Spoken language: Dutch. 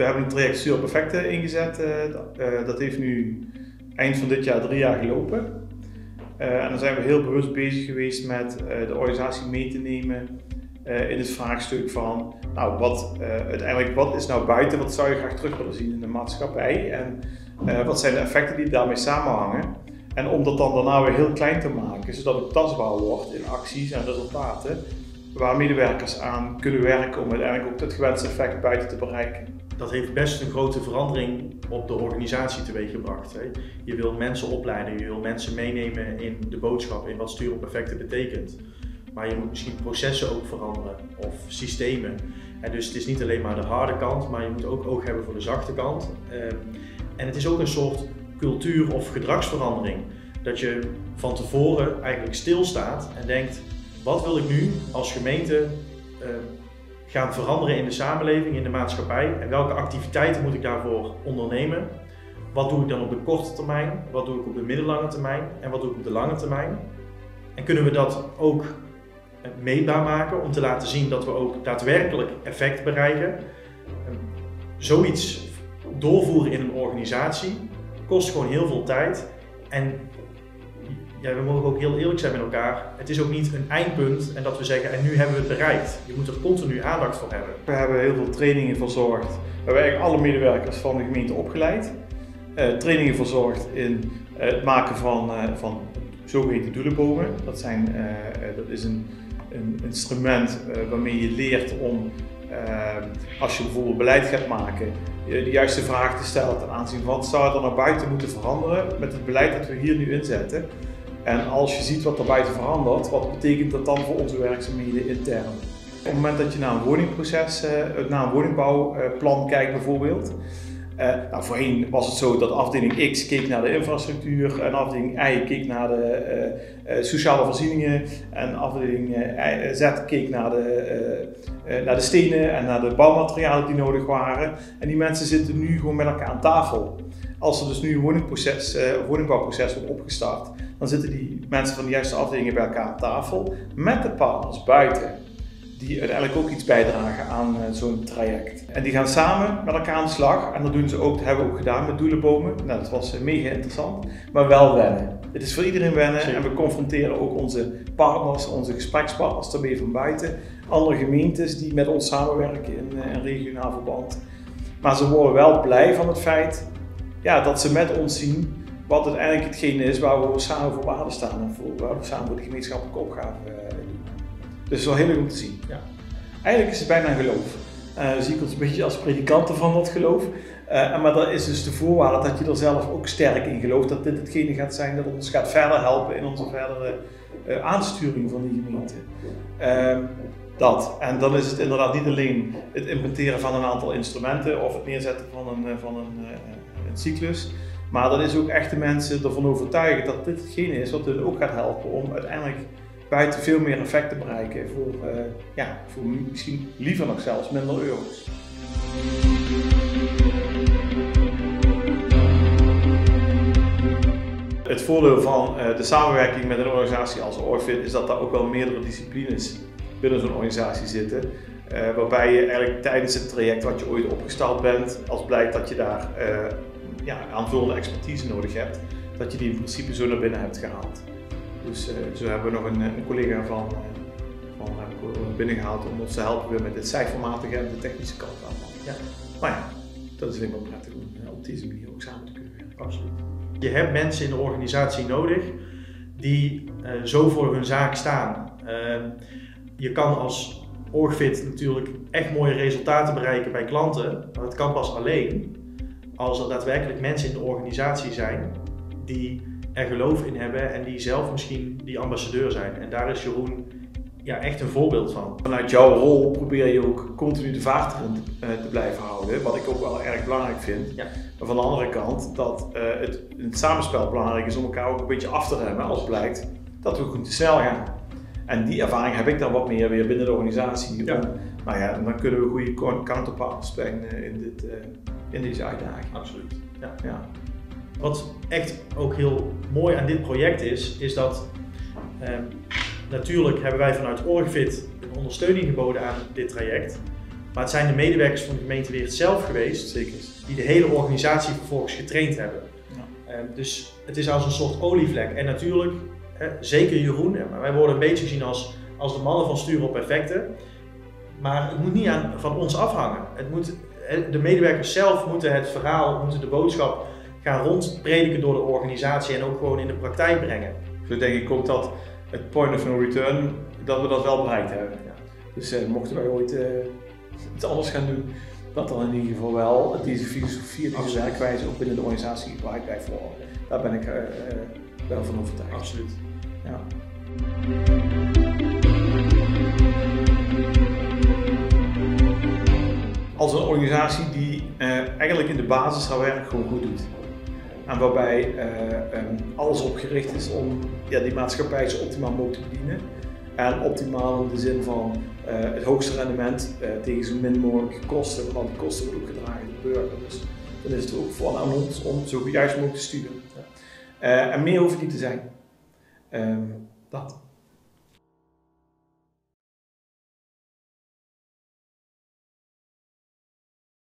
we hebben een traject Stuur Perfecte ingezet. dat, dat heeft nu eind van dit jaar drie jaar gelopen. en dan zijn we heel bewust bezig geweest met de organisatie mee te nemen in het vraagstuk van, nou, wat, uiteindelijk, wat is nou buiten, wat zou je graag terug willen zien in de maatschappij en wat zijn de effecten die daarmee samenhangen. En om dat dan daarna weer heel klein te maken, zodat het tastbaar wordt in acties en resultaten, waar medewerkers aan kunnen werken om uiteindelijk ook het gewenste effect buiten te bereiken. Dat heeft best een grote verandering op de organisatie teweeggebracht. Hè. Je wil mensen opleiden, je wil mensen meenemen in de boodschap, in wat stuur op effecten betekent. Maar je moet misschien processen ook veranderen of systemen. En dus het is niet alleen maar de harde kant, maar je moet ook oog hebben voor de zachte kant. Ehm, en het is ook een soort cultuur of gedragsverandering. Dat je van tevoren eigenlijk stilstaat en denkt, wat wil ik nu als gemeente uh, gaan veranderen in de samenleving, in de maatschappij en welke activiteiten moet ik daarvoor ondernemen? Wat doe ik dan op de korte termijn? Wat doe ik op de middellange termijn? En wat doe ik op de lange termijn? En kunnen we dat ook eh, meetbaar maken om te laten zien dat we ook daadwerkelijk effect bereiken? Zoiets doorvoeren in een organisatie kost gewoon heel veel tijd. En ja, we mogen ook heel eerlijk zijn met elkaar. Het is ook niet een eindpunt en dat we zeggen en nu hebben we het bereikt. Je moet er continu aandacht voor hebben. We hebben heel veel trainingen verzorgd. We hebben eigenlijk alle medewerkers van de gemeente opgeleid. Uh, trainingen verzorgd in uh, het maken van, uh, van zogeheten doelenbomen. Dat, zijn, dat is een, een instrument waarmee je leert om als je bijvoorbeeld beleid gaat maken, de juiste vraag te stellen ten aanzien van wat zou er naar buiten moeten veranderen met het beleid dat we hier nu inzetten. En als je ziet wat er buiten verandert, wat betekent dat dan voor onze werkzaamheden intern? Op het moment dat je naar een woningproces, eh, naar een woningbouwplan kijkt bijvoorbeeld, uh, nou, voorheen was het zo dat afdeling X keek naar de infrastructuur en afdeling Y keek naar de uh, sociale voorzieningen en afdeling Z keek naar de, naar de stenen en naar de bouwmaterialen die nodig waren. En die mensen zitten nu gewoon met elkaar aan tafel. Als er dus nu een woningproces, woningbouwproces wordt opgestart, dan zitten die mensen van de juiste afdelingen bij elkaar aan tafel met de partners buiten die uiteindelijk ook iets bijdragen aan uh, zo'n traject. En die gaan samen met elkaar aan de slag. En dat doen ze ook, dat hebben we ook gedaan met doelenbomen. Nou, dat was uh, mega interessant, maar wel wennen. Het is voor iedereen wennen en we confronteren ook onze partners, onze gesprekspartners daarmee van buiten. Andere gemeentes die met ons samenwerken in uh, een regionaal verband. Maar ze worden wel blij van het feit ja, dat ze met ons zien wat uiteindelijk hetgene is waar we samen voor waarde staan en voor, waar we samen voor de gemeenschappelijke opgave dus het is wel heel leuk om te zien. Ja. Eigenlijk is het bijna een geloof. Uh, zie ik ons een beetje als predikanten van dat geloof. Uh, maar dat is dus de voorwaarde dat je er zelf ook sterk in gelooft dat dit hetgene gaat zijn dat ons gaat verder helpen in onze verdere aansturing van die gemeente. Dat. En dan is het inderdaad niet alleen het implementeren van een aantal instrumenten of het neerzetten van een, van een, een cyclus. Maar dat is ook echt de mensen ervan overtuigen dat dit hetgene is wat hun ook gaat helpen om uiteindelijk buiten veel meer effect te bereiken voor, uh, ja, voor misschien liever nog zelfs minder euro's. Het voordeel van de samenwerking met een organisatie als Orfit is dat daar ook wel meerdere disciplines binnen zo'n organisatie zitten. Uh, waarbij je eigenlijk tijdens het traject wat je ooit opgestart bent, als blijkt dat je daar ja, aanvullende expertise nodig hebt, dat je die in principe zo naar binnen hebt gehaald. Dus uh, zo hebben we nog een, een collega van, van binnengehaald om ons te helpen weer met het cijfermatige en de technische kant daarvan. Ja. Maar ja, dat is alleen maar prettig om op deze manier ook samen te kunnen werken. Absoluut. Je hebt mensen in de organisatie nodig die zo voor hun zaak staan. Je kan als Orgfit natuurlijk echt mooie resultaten bereiken bij klanten, maar het kan pas alleen als er daadwerkelijk mensen in de organisatie zijn die er geloof in hebben en die zelf misschien die ambassadeur zijn. En daar is Jeroen ja, echt een voorbeeld van. Vanuit jouw rol probeer je ook continu de vaart erin te, te blijven houden, wat ik ook wel erg belangrijk vind. Ja. Maar van de andere kant dat uh, het, het samenspel belangrijk is om elkaar ook een beetje af te remmen als blijkt dat we goed te snel gaan. En die ervaring heb ik dan wat meer weer binnen de organisatie. Ja. Om, nou ja, dan kunnen we goede counterparts brengen in, dit, uh, in deze uitdaging. Absoluut. Ja. ja. Wat echt ook heel mooi aan dit project is, is dat eh, natuurlijk hebben wij vanuit Orgfit een ondersteuning geboden aan dit traject. Maar het zijn de medewerkers van de gemeente Weert zelf geweest Zeker. die de hele organisatie vervolgens getraind hebben. Ja. Eh, dus het is als een soort olievlek. En natuurlijk, hè, zeker Jeroen, hè, maar wij worden een beetje gezien als, als de mannen van sturen op effecten. Maar het moet niet aan, van ons afhangen. Het moet, de medewerkers zelf moeten het verhaal, moeten de boodschap gaan rondprediken door de organisatie en ook gewoon in de praktijk brengen. Zo denk ik ook dat het point of no return, dat we dat wel bereikt hebben. Ja. Dus eh, mochten wij ooit eh, iets anders gaan doen, dat dan in ieder geval wel deze filosofie, deze werkwijze ook binnen de organisatie bereikt blijft worden. Daar ben ik eh, eh, wel van overtuigd. Absoluut. Ja. Als een organisatie die eh, eigenlijk in de basis haar werk gewoon goed doet. En waarbij eh, ehm, alles op gericht is om ja, die maatschappij zo optimaal mogelijk te bedienen. En optimaal in de zin van eh, het hoogste rendement tegen zo min mogelijk kosten, want die kosten worden ook gedragen door de burger. Dus dan is het ook voor aan ons om zo juist mogelijk te sturen. En meer hoeft niet te zijn. Ehm, dat.